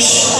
Shine.